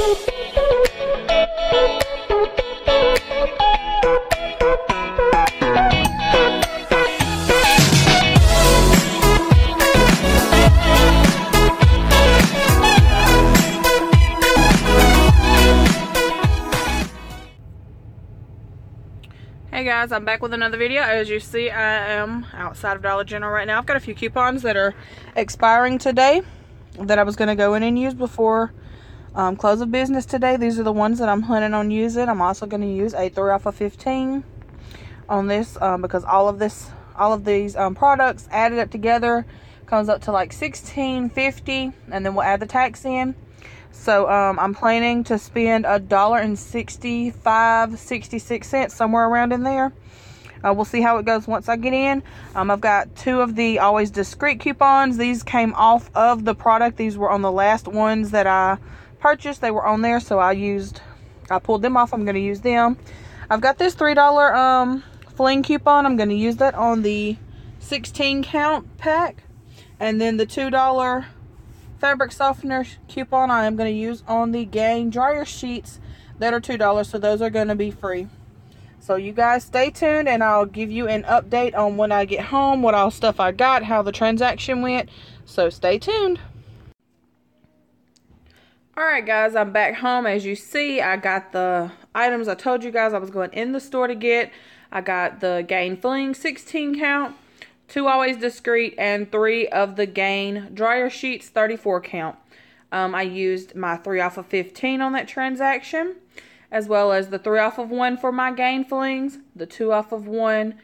Hey guys, I'm back with another video. As you see, I am outside of Dollar General right now. I've got a few coupons that are expiring today that I was going to go in and use before um, close of business today. These are the ones that I'm planning on using. I'm also going to use a 3 off of 15 on this um, because all of this, all of these um, products added up together comes up to like 16.50 and then we'll add the tax in. So um, I'm planning to spend a dollar and 65, 66 cents somewhere around in there. Uh, we'll see how it goes once I get in. Um, I've got two of the Always Discreet coupons. These came off of the product. These were on the last ones that I purchased. They were on there, so I used, I pulled them off. I'm going to use them. I've got this $3 um, fling coupon. I'm going to use that on the 16 count pack. And then the $2 fabric softener coupon I am going to use on the Gain dryer sheets that are $2. So those are going to be free. So you guys stay tuned and I'll give you an update on when I get home, what all stuff I got, how the transaction went. So stay tuned. Alright guys, I'm back home. As you see, I got the items I told you guys I was going in the store to get. I got the Gain Fling 16 count two always discreet, and three of the Gain dryer sheets 34 count. Um, I used my 3 off of 15 on that transaction, as well as the 3 off of 1 for my Gain flings, the 2 off of 1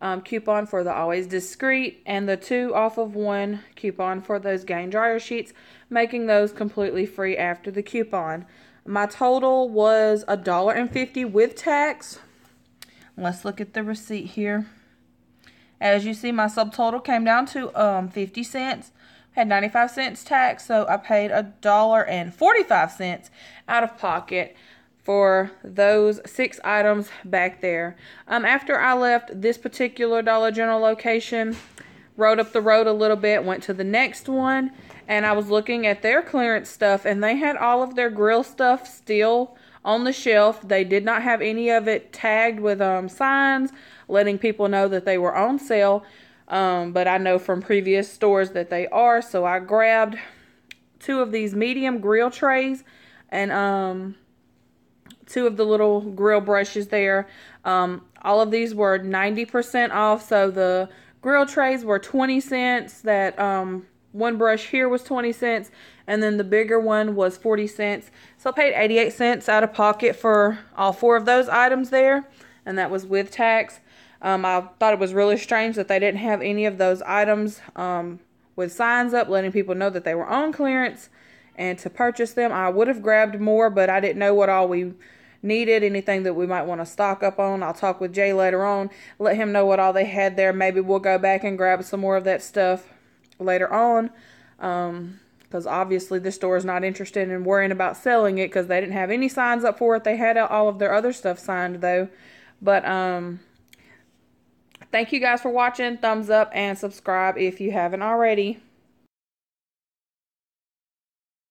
um, coupon for the Always Discreet, and the 2 off of 1 coupon for those Gain dryer sheets, making those completely free after the coupon. My total was a dollar and fifty with tax. Let's look at the receipt here. As you see, my subtotal came down to um 50 cents. Had 95 cents tax, so I paid a dollar and 45 cents out of pocket for those six items back there. Um, after I left this particular Dollar General location, rode up the road a little bit, went to the next one, and I was looking at their clearance stuff, and they had all of their grill stuff still on the shelf. They did not have any of it tagged with um, signs letting people know that they were on sale. Um, but I know from previous stores that they are. So I grabbed two of these medium grill trays and um, two of the little grill brushes there. Um, all of these were 90% off. So the grill trays were 20 cents. That um, one brush here was 20 cents. And then the bigger one was 40 cents. So I paid 88 cents out of pocket for all four of those items there. And that was with tax. Um, I thought it was really strange that they didn't have any of those items um, with signs up letting people know that they were on clearance and to purchase them. I would have grabbed more, but I didn't know what all we needed, anything that we might want to stock up on. I'll talk with Jay later on, let him know what all they had there. Maybe we'll go back and grab some more of that stuff later on. Um, because obviously this store is not interested in worrying about selling it because they didn't have any signs up for it. They had all of their other stuff signed though. But um Thank you guys for watching. Thumbs up and subscribe if you haven't already.